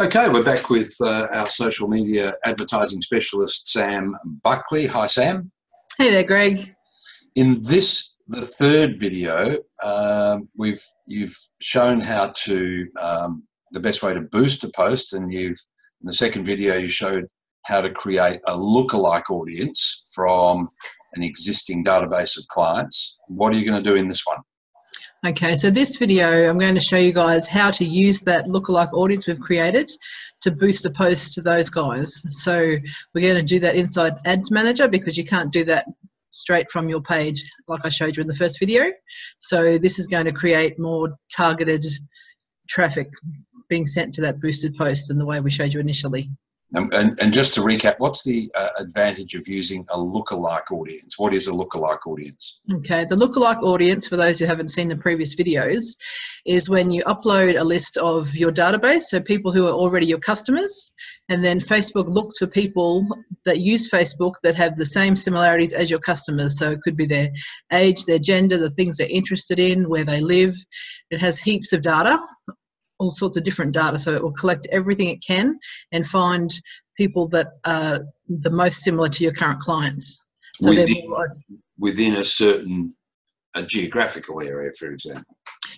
Okay, we're back with uh, our social media advertising specialist, Sam Buckley. Hi, Sam. Hey there, Greg. In this, the third video, um, we've you've shown how to um, the best way to boost a post, and you've in the second video you showed how to create a lookalike audience from an existing database of clients. What are you going to do in this one? Okay, so this video, I'm going to show you guys how to use that lookalike audience we've created to boost a post to those guys. So we're going to do that inside Ads Manager because you can't do that straight from your page like I showed you in the first video. So this is going to create more targeted traffic being sent to that boosted post than the way we showed you initially. And, and, and, just to recap, what's the uh, advantage of using a lookalike audience? What is a lookalike audience? Okay, the lookalike audience, for those who haven't seen the previous videos, is when you upload a list of your database, so people who are already your customers, and then Facebook looks for people that use Facebook that have the same similarities as your customers. So it could be their age, their gender, the things they're interested in, where they live. It has heaps of data all sorts of different data. So it will collect everything it can and find people that are the most similar to your current clients. So within, within a certain a geographical area, for example.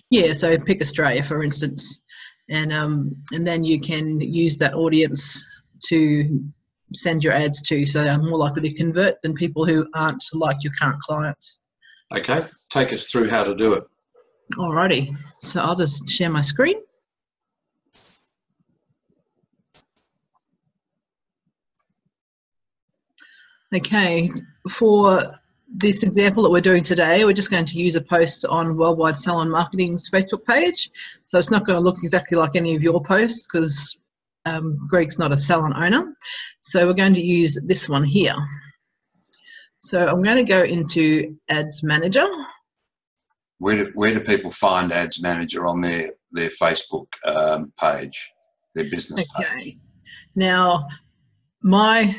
Yeah, so pick Australia, for instance, and um, and then you can use that audience to send your ads to, so they're more likely to convert than people who aren't like your current clients. Okay, take us through how to do it. Alrighty, so I'll just share my screen. Okay, for this example that we're doing today, we're just going to use a post on Worldwide Salon Marketing's Facebook page. So it's not going to look exactly like any of your posts because um, Greg's not a salon owner. So we're going to use this one here. So I'm going to go into Ads Manager. Where do, where do people find Ads Manager on their, their Facebook um, page, their business okay. page? Now, my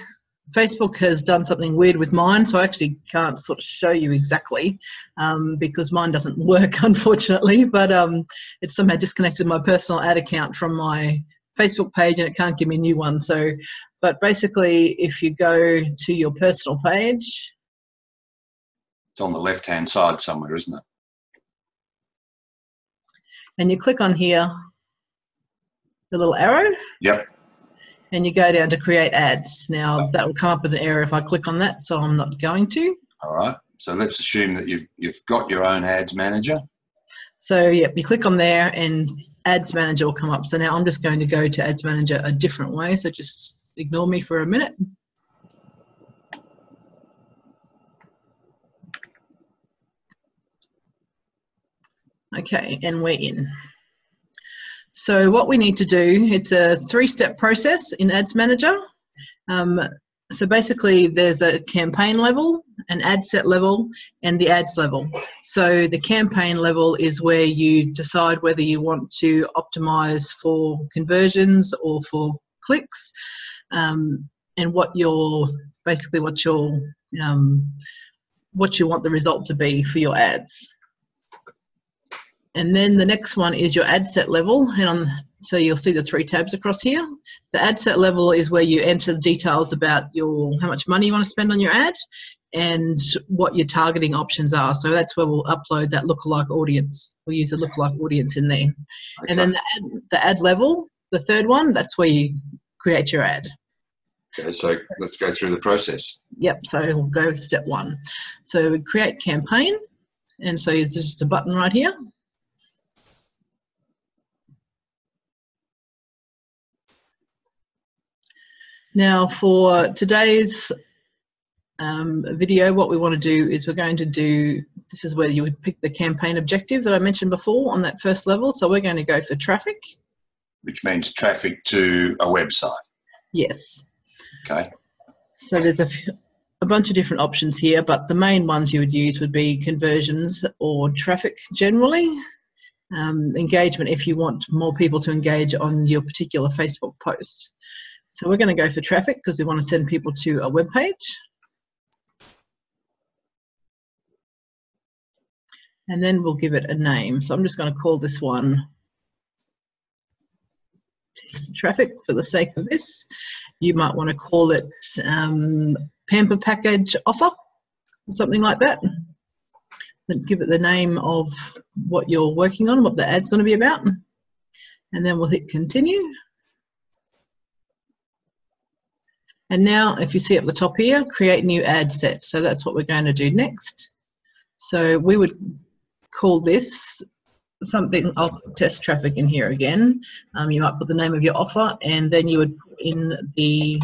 Facebook has done something weird with mine, so I actually can't sort of show you exactly um, because mine doesn't work, unfortunately. But um, it's somehow disconnected my personal ad account from my Facebook page, and it can't give me a new one. So, but basically, if you go to your personal page, it's on the left-hand side somewhere, isn't it? And you click on here, the little arrow. Yep and you go down to create ads. Now that will come up with an error if I click on that, so I'm not going to. All right. So let's assume that you've you've got your own ads manager. So yep, you click on there and ads manager will come up. So now I'm just going to go to ads manager a different way. So just ignore me for a minute. Okay, and we're in. So what we need to do, it's a three-step process in Ads Manager. Um, so basically there's a campaign level, an ad set level, and the ads level. So the campaign level is where you decide whether you want to optimize for conversions or for clicks, um, and what your basically what your um, what you want the result to be for your ads. And then the next one is your ad set level. And on, so you'll see the three tabs across here. The ad set level is where you enter the details about your how much money you want to spend on your ad and what your targeting options are. So that's where we'll upload that lookalike audience. We'll use a lookalike audience in there. Okay. And then the ad, the ad level, the third one, that's where you create your ad. Okay, so let's go through the process. Yep, so we'll go step one. So create campaign. And so there's just a button right here. Now for today's um, video, what we want to do is we're going to do, this is where you would pick the campaign objective that I mentioned before on that first level. So we're going to go for traffic. Which means traffic to a website. Yes. Okay. So there's a, a bunch of different options here, but the main ones you would use would be conversions or traffic generally. Um, engagement if you want more people to engage on your particular Facebook post. So we're going to go for traffic because we want to send people to a web page. And then we'll give it a name. So I'm just going to call this one traffic for the sake of this. You might want to call it um, pamper package offer or something like that. Then give it the name of what you're working on, what the ad's going to be about. And then we'll hit continue. And now if you see at the top here, create new ad set. So that's what we're going to do next. So we would call this something, I'll test traffic in here again. Um, you might put the name of your offer and then you would put in the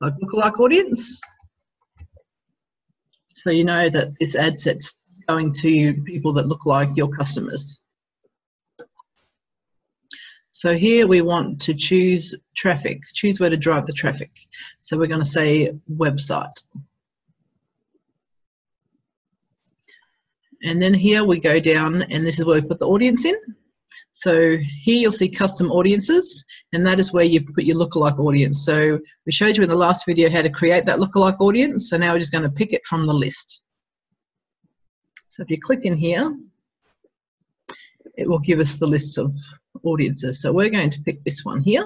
like lookalike audience. So you know that it's ad sets going to people that look like your customers. So here we want to choose traffic, choose where to drive the traffic. So we're going to say website. And then here we go down and this is where we put the audience in. So here you'll see custom audiences and that is where you put your lookalike audience. So we showed you in the last video how to create that lookalike audience. So now we're just going to pick it from the list. So if you click in here, it will give us the list of audiences. So we're going to pick this one here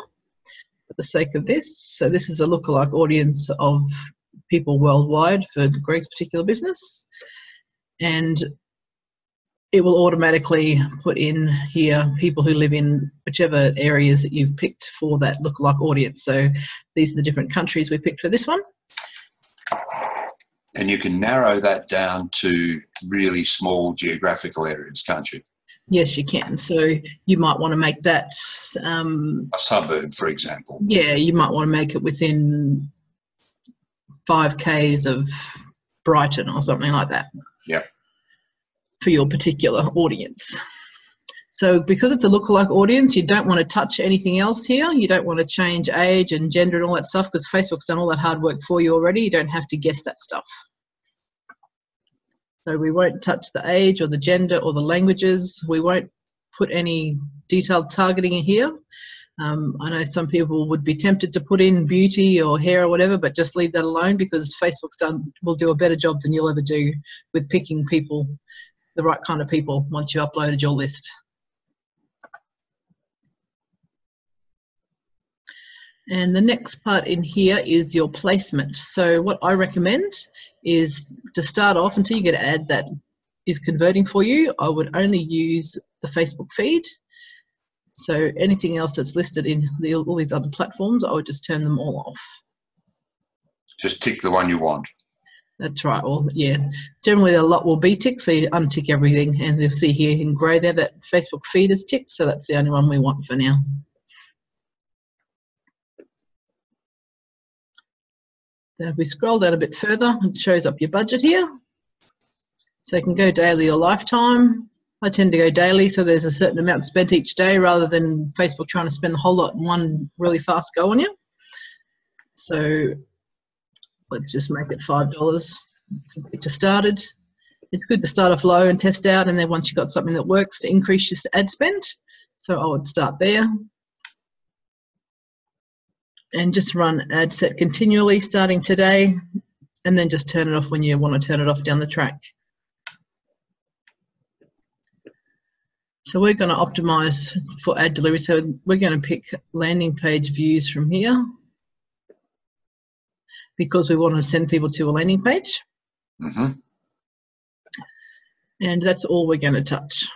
for the sake of this. So this is a lookalike audience of people worldwide for Greg's particular business. And it will automatically put in here people who live in whichever areas that you've picked for that lookalike audience. So these are the different countries we picked for this one. And you can narrow that down to really small geographical areas, can't you? Yes, you can. So you might want to make that um, a suburb, for example. Yeah, you might want to make it within five k's of Brighton or something like that. Yeah for your particular audience. So because it's a lookalike audience, you don't want to touch anything else here. You don't want to change age and gender and all that stuff because Facebook's done all that hard work for you already. You don't have to guess that stuff. So we won't touch the age or the gender or the languages. We won't put any detailed targeting in here. Um, I know some people would be tempted to put in beauty or hair or whatever, but just leave that alone because Facebook's done will do a better job than you'll ever do with picking people the right kind of people once you've uploaded your list. And the next part in here is your placement. So what I recommend is to start off until you get an ad that is converting for you, I would only use the Facebook feed. So anything else that's listed in the, all these other platforms, I would just turn them all off. Just tick the one you want. That's right. Well, yeah, generally a lot will be ticked, so you untick everything, and you'll see here in grey there that Facebook feed is ticked, so that's the only one we want for now. Then if we scroll down a bit further, it shows up your budget here. So you can go daily or lifetime. I tend to go daily, so there's a certain amount spent each day rather than Facebook trying to spend a whole lot in one really fast go on you. So let's just make it five dollars to started. It's good to start off low and test out, and then once you've got something that works, to increase your ad spend. So I would start there and just run ad set continually starting today, and then just turn it off when you want to turn it off down the track. So we're going to optimize for ad delivery. So we're going to pick landing page views from here because we want to send people to a landing page. Mm-hmm. And that's all we're going to touch.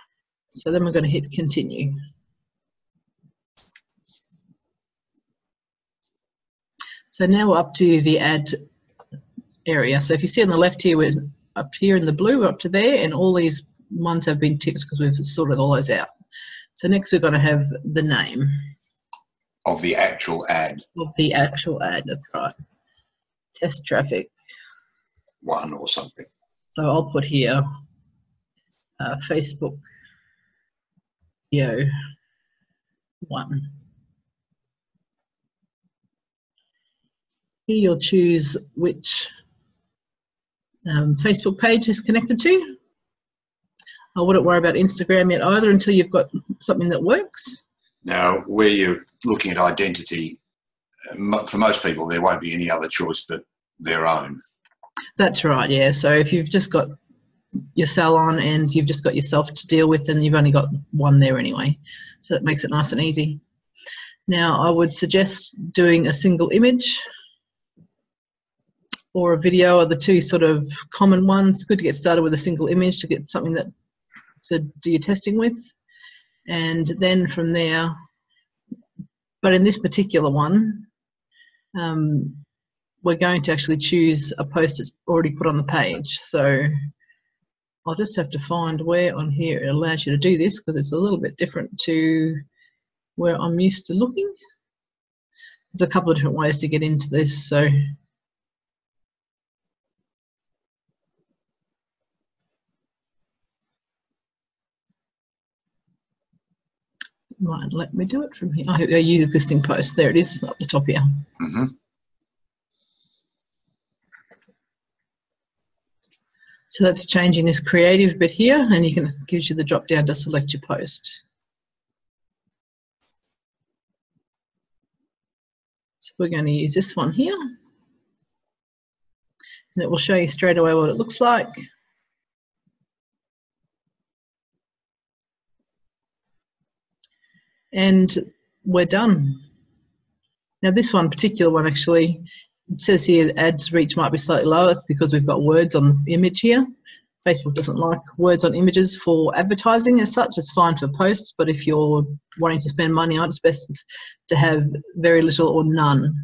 So then we're going to hit continue. So now we're up to the ad area. So if you see on the left here, we're up here in the blue, we're up to there, and all these ones have been ticked because we've sorted all those out. So next we're going to have the name. Of the actual ad. Of the actual ad, that's right test traffic. One or something. So I'll put here uh, Facebook video one. You'll choose which um, Facebook page is connected to. I wouldn't worry about Instagram yet either until you've got something that works. Now, where you're looking at identity, for most people, there won't be any other choice but their own. That's right, yeah. So if you've just got your salon and you've just got yourself to deal with, and you've only got one there anyway. So that makes it nice and easy. Now, I would suggest doing a single image or a video are the two sort of common ones. Good to get started with a single image to get something that to do your testing with. And then from there, but in this particular one, um, we're going to actually choose a post that's already put on the page. So I'll just have to find where on here it allows you to do this because it's a little bit different to where I'm used to looking. There's a couple of different ways to get into this. So Right, let me do it from here. I, I use existing post. There it is up the top here. hmm So that's changing this creative bit here, and you can gives you the drop down to select your post. So we're going to use this one here, and it will show you straight away what it looks like. And we're done. Now this one, particular one actually, says here ads reach might be slightly lower because we've got words on image here. Facebook doesn't like words on images for advertising as such. It's fine for posts, but if you're wanting to spend money on it, it's best to have very little or none.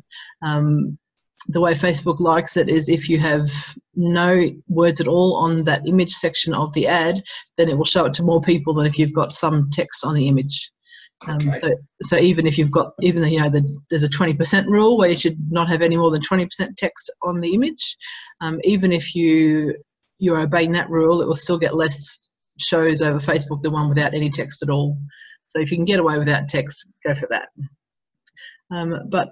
Um, the way Facebook likes it is if you have no words at all on that image section of the ad, then it will show it to more people than if you've got some text on the image. Um, Okay. so, so even if you've got, even though you know the, there's a 20% rule where you should not have any more than 20% text on the image, um, even if you you're obeying that rule, it will still get less shows over Facebook than one without any text at all. So if you can get away without text, go for that. Um, but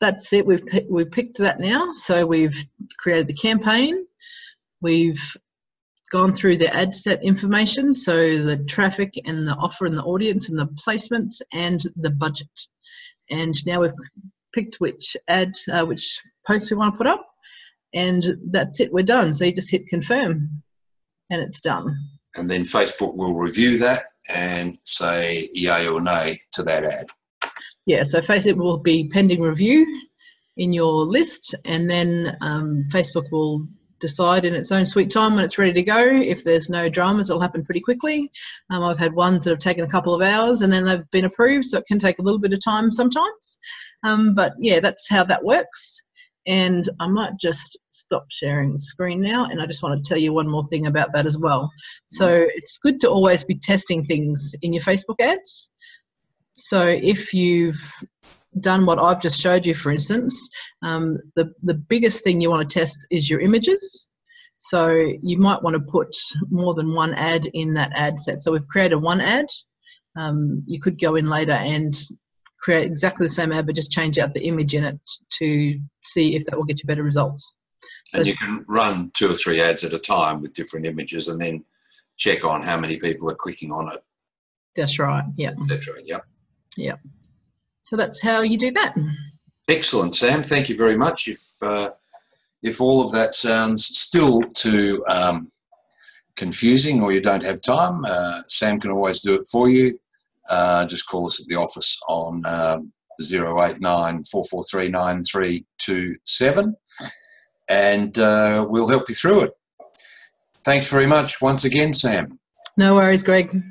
that's it. We've we've picked that now. So we've created the campaign. We've gone through the ad set information, so the traffic and the offer and the audience and the placements and the budget. And now we've picked which ad, uh, which post we want to put up, and that's it. We're done. So you just hit confirm, and it's done. And then Facebook will review that and say yay or nay to that ad. Yeah. So Facebook will be pending review in your list, and then um, Facebook will decide in its own sweet time when it's ready to go. If there's no dramas, it'll happen pretty quickly. Um, I've had ones that have taken a couple of hours and then they've been approved, so it can take a little bit of time sometimes. Um, but yeah, that's how that works. And I might just stop sharing the screen now, and I just want to tell you one more thing about that as well. So it's good to always be testing things in your Facebook ads. So if you've done what I've just showed you, for instance, um, the, the biggest thing you want to test is your images. So you might want to put more than one ad in that ad set. So we've created one ad. Um, you could go in later and create exactly the same ad, but just change out the image in it to see if that will get you better results. And you can run two or three ads at a time with different images and then check on how many people are clicking on it, That's right. Yeah. etc. Yep. So that's how you do that. Excellent, Sam. Thank you very much. If uh, if all of that sounds still too um, confusing or you don't have time, uh, Sam can always do it for you. Uh, just call us at the office on um, 089 443 9327 and uh, we'll help you through it. Thanks very much once again, Sam. No worries, Greg.